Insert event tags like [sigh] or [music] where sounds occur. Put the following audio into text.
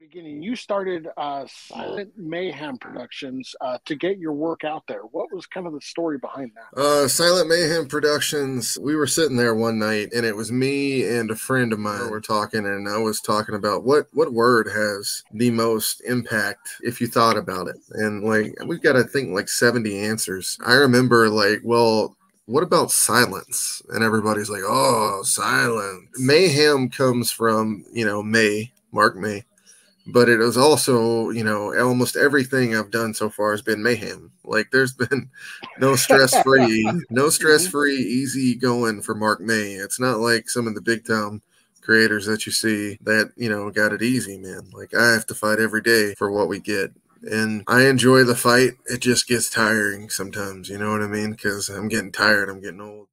beginning, you started uh, Silent Mayhem Productions uh, to get your work out there. What was kind of the story behind that? Uh, Silent Mayhem Productions. We were sitting there one night, and it was me and a friend of mine. We're talking, and I was talking about what what word has the most impact if you thought about it. And like we've got, I think, like seventy answers. I remember, like, well, what about silence? And everybody's like, oh, silence. Mayhem comes from, you know, May, Mark May. But it was also, you know, almost everything I've done so far has been mayhem. Like there's been no stress free, [laughs] no mm-hmm. stress free, easy going for Mark May. It's not like some of the big time creators that you see that, you know, got it easy, man. Like I have to fight every day for what we get and I enjoy the fight. It just gets tiring sometimes, you know what I mean? Because I'm getting tired. I'm getting old.